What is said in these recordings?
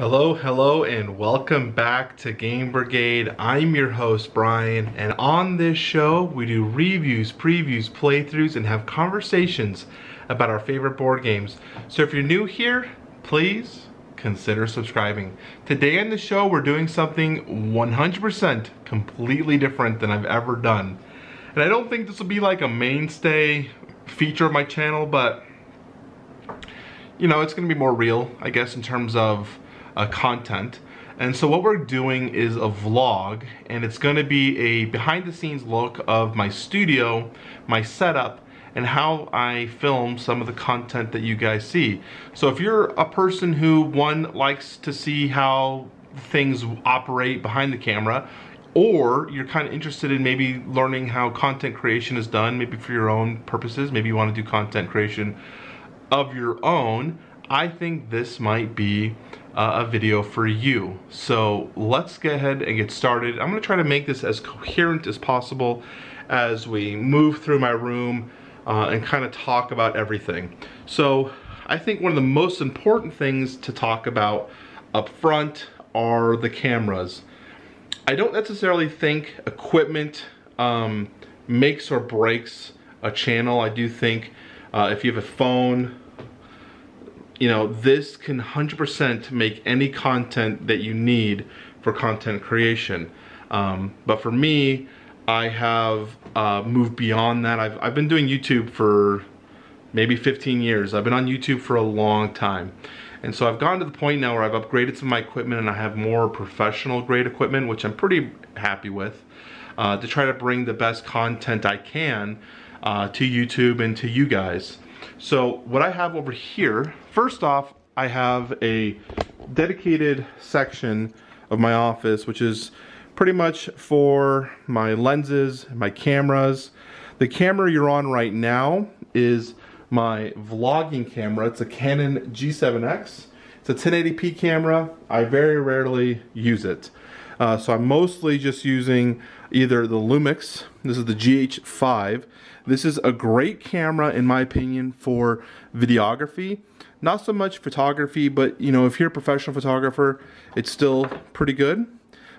Hello, hello, and welcome back to Game Brigade. I'm your host, Brian, and on this show, we do reviews, previews, playthroughs, and have conversations about our favorite board games. So if you're new here, please consider subscribing. Today on the show, we're doing something 100% completely different than I've ever done. And I don't think this will be like a mainstay feature of my channel, but you know, it's gonna be more real, I guess, in terms of uh, content. And so what we're doing is a vlog and it's gonna be a behind the scenes look of my studio, my setup, and how I film some of the content that you guys see. So if you're a person who, one, likes to see how things operate behind the camera, or you're kind of interested in maybe learning how content creation is done, maybe for your own purposes, maybe you want to do content creation of your own, I think this might be uh, a video for you. So let's go ahead and get started. I'm gonna try to make this as coherent as possible as we move through my room uh, and kind of talk about everything. So I think one of the most important things to talk about up front are the cameras. I don't necessarily think equipment um, makes or breaks a channel. I do think uh, if you have a phone, you know, this can 100% make any content that you need for content creation. Um, but for me, I have uh, moved beyond that. I've, I've been doing YouTube for maybe 15 years. I've been on YouTube for a long time. And so I've gotten to the point now where I've upgraded some of my equipment and I have more professional grade equipment, which I'm pretty happy with, uh, to try to bring the best content I can uh, to YouTube and to you guys. So what I have over here, first off, I have a dedicated section of my office, which is pretty much for my lenses, my cameras. The camera you're on right now is my vlogging camera. It's a Canon G7X. It's a 1080p camera. I very rarely use it. Uh, so I'm mostly just using either the Lumix, this is the GH5. This is a great camera in my opinion for videography. Not so much photography, but you know, if you're a professional photographer, it's still pretty good.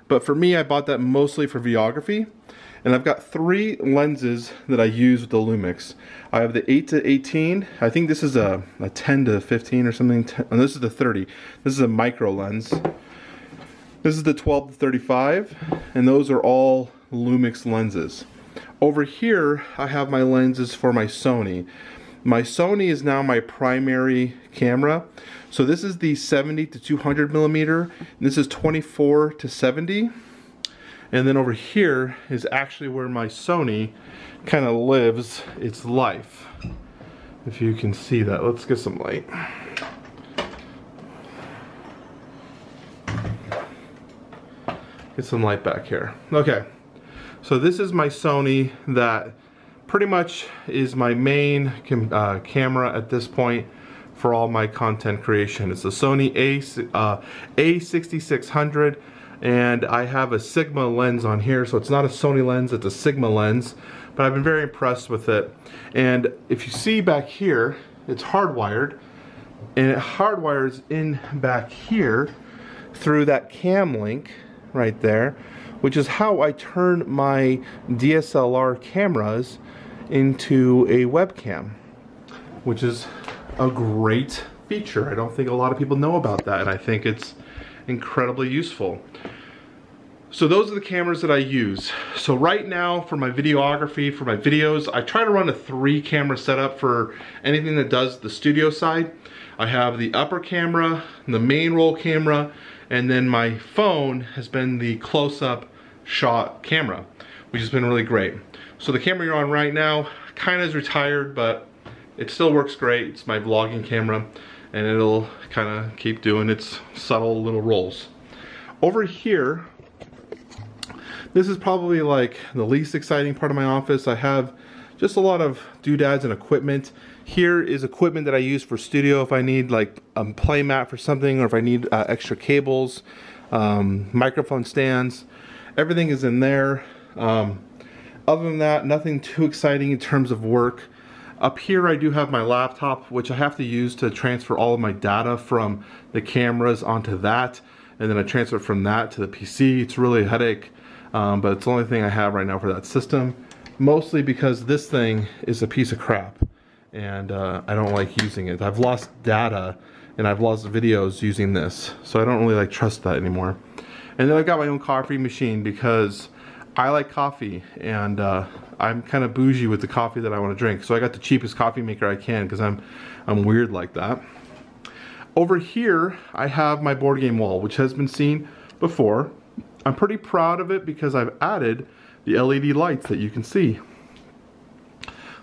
But for me, I bought that mostly for videography. And I've got three lenses that I use with the Lumix. I have the 8 to 18. I think this is a, a 10 to 15 or something. And this is the 30. This is a macro lens. This is the 12 to 35. And those are all Lumix lenses. Over here, I have my lenses for my Sony. My Sony is now my primary camera. So this is the 70 to 200 millimeter. This is 24 to 70. And then over here is actually where my Sony kind of lives its life. If you can see that. Let's get some light. Get some light back here. Okay. So this is my Sony that pretty much is my main cam uh, camera at this point for all my content creation. It's a Sony A, uh, A6600 and I have a Sigma lens on here so it's not a Sony lens it's a Sigma lens but I've been very impressed with it and if you see back here it's hardwired and it hardwires in back here through that cam link right there which is how I turn my DSLR cameras into a webcam which is a great feature I don't think a lot of people know about that and I think it's incredibly useful. So those are the cameras that I use. So right now for my videography, for my videos, I try to run a three camera setup for anything that does the studio side. I have the upper camera, the main roll camera, and then my phone has been the close-up shot camera, which has been really great. So the camera you're on right now kind of is retired, but it still works great. It's my vlogging camera and it'll kind of keep doing its subtle little rolls. Over here, this is probably like the least exciting part of my office. I have just a lot of doodads and equipment. Here is equipment that I use for studio if I need like a play mat for something or if I need uh, extra cables, um, microphone stands. Everything is in there. Um, other than that, nothing too exciting in terms of work. Up here I do have my laptop, which I have to use to transfer all of my data from the cameras onto that. And then I transfer from that to the PC. It's really a headache, um, but it's the only thing I have right now for that system. Mostly because this thing is a piece of crap and uh, I don't like using it. I've lost data and I've lost videos using this. So I don't really like trust that anymore. And then I've got my own coffee machine because I like coffee and uh, I'm kind of bougie with the coffee that I want to drink. So I got the cheapest coffee maker I can because I'm, I'm weird like that. Over here, I have my board game wall, which has been seen before. I'm pretty proud of it because I've added the LED lights that you can see.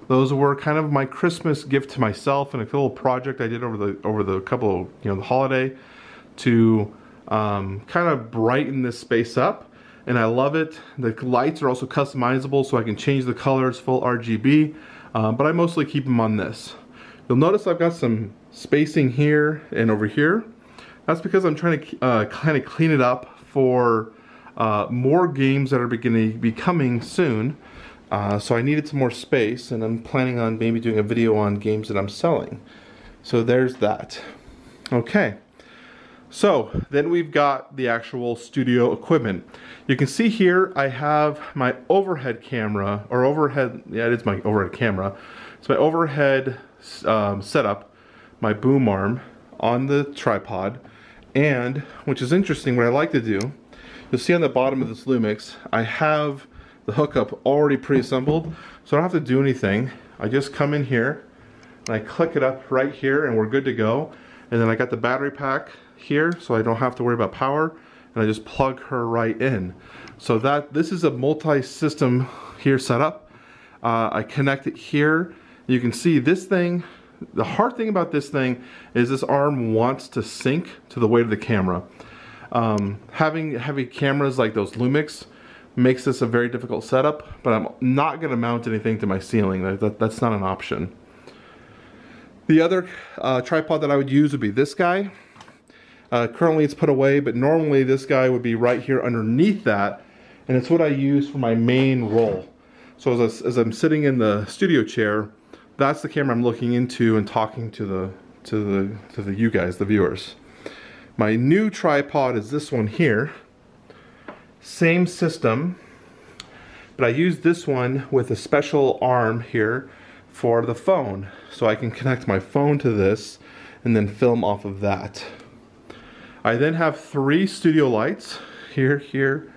Those were kind of my Christmas gift to myself and a little project I did over the over the couple of, you know, the holiday to um, kind of brighten this space up and I love it. The lights are also customizable so I can change the colors full RGB, um, but I mostly keep them on this. You'll notice I've got some spacing here and over here. That's because I'm trying to uh, kind of clean it up for uh, more games that are beginning to be coming soon. Uh, so I needed some more space and I'm planning on maybe doing a video on games that I'm selling. So there's that. Okay. So then we've got the actual studio equipment. You can see here I have my overhead camera or overhead, yeah it is my overhead camera. It's my overhead um, setup, my boom arm on the tripod and which is interesting what I like to do, you'll see on the bottom of this Lumix I have the hookup already pre-assembled so I don't have to do anything. I just come in here and I click it up right here and we're good to go. And then I got the battery pack here so I don't have to worry about power and I just plug her right in. So that this is a multi-system here setup. Uh, I connect it here. You can see this thing, the hard thing about this thing is this arm wants to sink to the weight of the camera. Um, having heavy cameras like those Lumix, makes this a very difficult setup, but I'm not gonna mount anything to my ceiling. That, that, that's not an option. The other uh, tripod that I would use would be this guy. Uh, currently it's put away, but normally this guy would be right here underneath that, and it's what I use for my main role. So as, as I'm sitting in the studio chair, that's the camera I'm looking into and talking to the to the to the you guys, the viewers. My new tripod is this one here. Same system, but I use this one with a special arm here for the phone. So I can connect my phone to this and then film off of that. I then have three studio lights, here, here,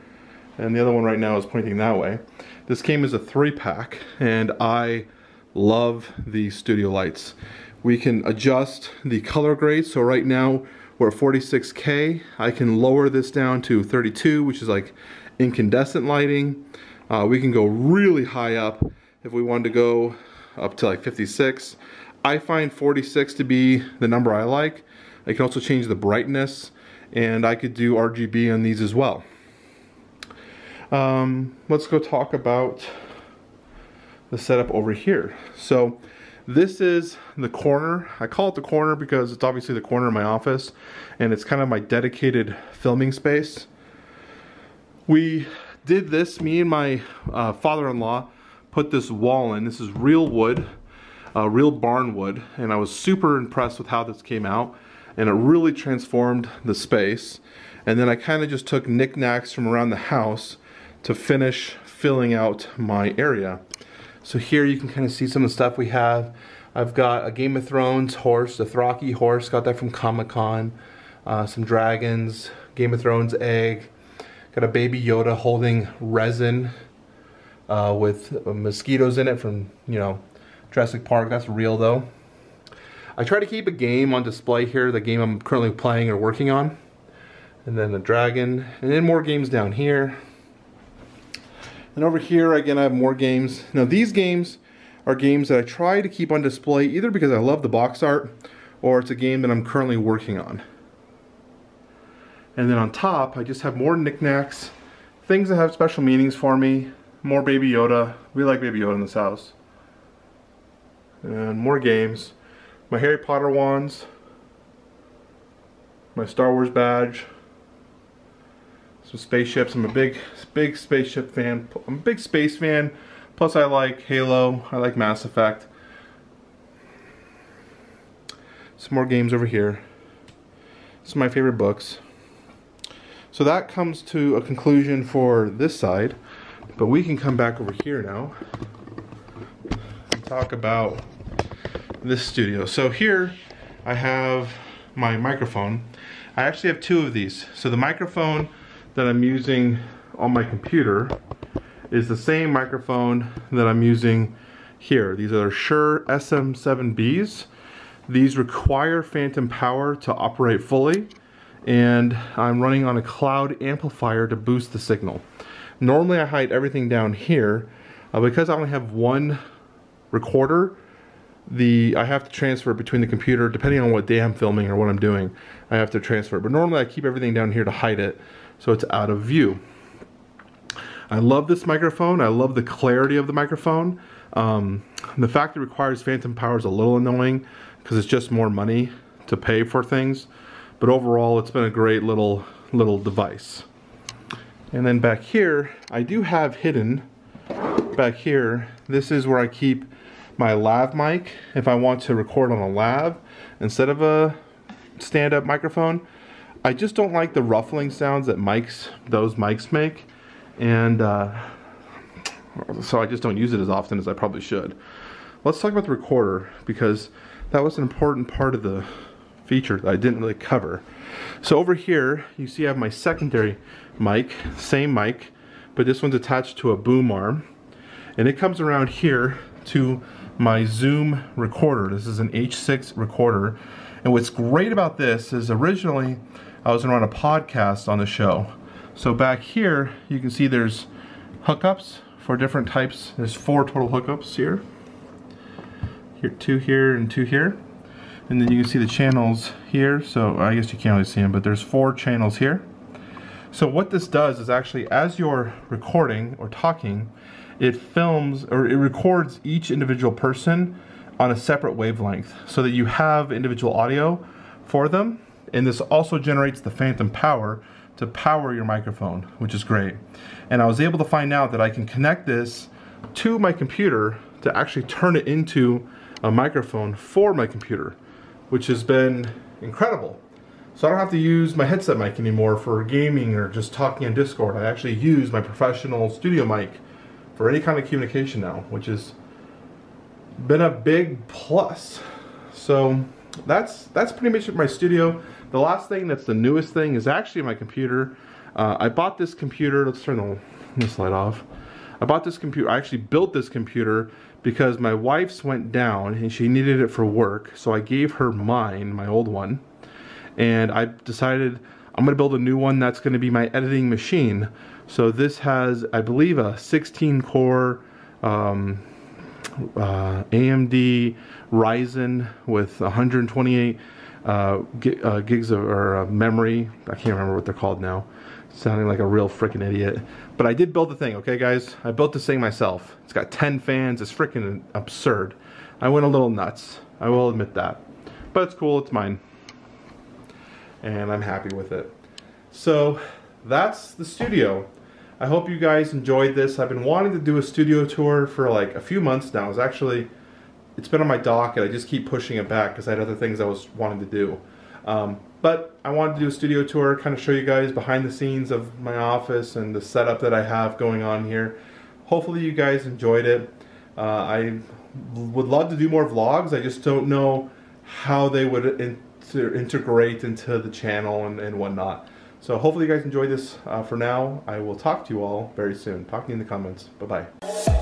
and the other one right now is pointing that way. This came as a three pack and I love the studio lights. We can adjust the color grade, so right now we're at 46K. I can lower this down to 32, which is like incandescent lighting. Uh, we can go really high up if we wanted to go up to like 56. I find 46 to be the number I like. I can also change the brightness and I could do RGB on these as well. Um, let's go talk about the setup over here. So this is the corner. I call it the corner because it's obviously the corner of my office and it's kind of my dedicated filming space. We did this, me and my uh, father-in-law put this wall in. This is real wood, uh, real barn wood, and I was super impressed with how this came out and it really transformed the space. And then I kind of just took knickknacks from around the house to finish filling out my area. So here you can kind of see some of the stuff we have. I've got a Game of Thrones horse, the Throcky horse, got that from Comic-Con. Uh, some dragons, Game of Thrones egg. Got a baby Yoda holding resin uh, with mosquitoes in it from, you know, Jurassic Park. That's real though. I try to keep a game on display here, the game I'm currently playing or working on. And then the dragon, and then more games down here. And over here, again, I have more games. Now these games are games that I try to keep on display either because I love the box art or it's a game that I'm currently working on. And then on top, I just have more knickknacks, things that have special meanings for me, more Baby Yoda. We like Baby Yoda in this house. And more games. My Harry Potter wands. My Star Wars badge some spaceships. I'm a big, big spaceship fan. I'm a big space fan. Plus I like Halo, I like Mass Effect. Some more games over here. Some of my favorite books. So that comes to a conclusion for this side. But we can come back over here now and talk about this studio. So here I have my microphone. I actually have two of these. So the microphone that I'm using on my computer is the same microphone that I'm using here. These are Shure SM7Bs. These require phantom power to operate fully and I'm running on a cloud amplifier to boost the signal. Normally I hide everything down here. Uh, because I only have one recorder, the I have to transfer between the computer depending on what day I'm filming or what I'm doing. I have to transfer. But normally I keep everything down here to hide it so it's out of view. I love this microphone. I love the clarity of the microphone. Um, the fact it requires phantom power is a little annoying because it's just more money to pay for things. But overall, it's been a great little little device. And then back here, I do have hidden back here, this is where I keep my lav mic if I want to record on a lav instead of a stand-up microphone. I just don't like the ruffling sounds that mics, those mics make. And uh, so I just don't use it as often as I probably should. Let's talk about the recorder because that was an important part of the feature that I didn't really cover. So over here, you see I have my secondary mic, same mic, but this one's attached to a boom arm. And it comes around here to my Zoom recorder. This is an H6 recorder. And what's great about this is originally I was gonna run a podcast on the show. So back here, you can see there's hookups for different types. There's four total hookups here. Here, two here and two here. And then you can see the channels here. So I guess you can't really see them, but there's four channels here. So what this does is actually as you're recording or talking, it films or it records each individual person on a separate wavelength so that you have individual audio for them. And this also generates the phantom power to power your microphone, which is great. And I was able to find out that I can connect this to my computer to actually turn it into a microphone for my computer, which has been incredible. So I don't have to use my headset mic anymore for gaming or just talking on Discord. I actually use my professional studio mic for any kind of communication now, which has been a big plus. So that's that's pretty much my studio. The last thing that's the newest thing is actually my computer. Uh, I bought this computer. Let's turn the this light off. I bought this computer. I actually built this computer because my wife's went down and she needed it for work. So I gave her mine, my old one and I decided I'm gonna build a new one that's gonna be my editing machine. So this has, I believe, a 16 core um, uh, AMD Ryzen with 128 uh, gi uh, gigs of or, uh, memory. I can't remember what they're called now. Sounding like a real freaking idiot. But I did build the thing, okay guys? I built this thing myself. It's got 10 fans. It's freaking absurd. I went a little nuts. I will admit that. But it's cool. It's mine and I'm happy with it. So that's the studio. I hope you guys enjoyed this. I've been wanting to do a studio tour for like a few months now. It's actually, it's been on my docket. I just keep pushing it back because I had other things I was wanting to do. Um, but I wanted to do a studio tour, kind of show you guys behind the scenes of my office and the setup that I have going on here. Hopefully you guys enjoyed it. Uh, I would love to do more vlogs. I just don't know how they would integrate into the channel and, and whatnot. So hopefully you guys enjoyed this uh, for now. I will talk to you all very soon. Talk to you in the comments. Bye-bye.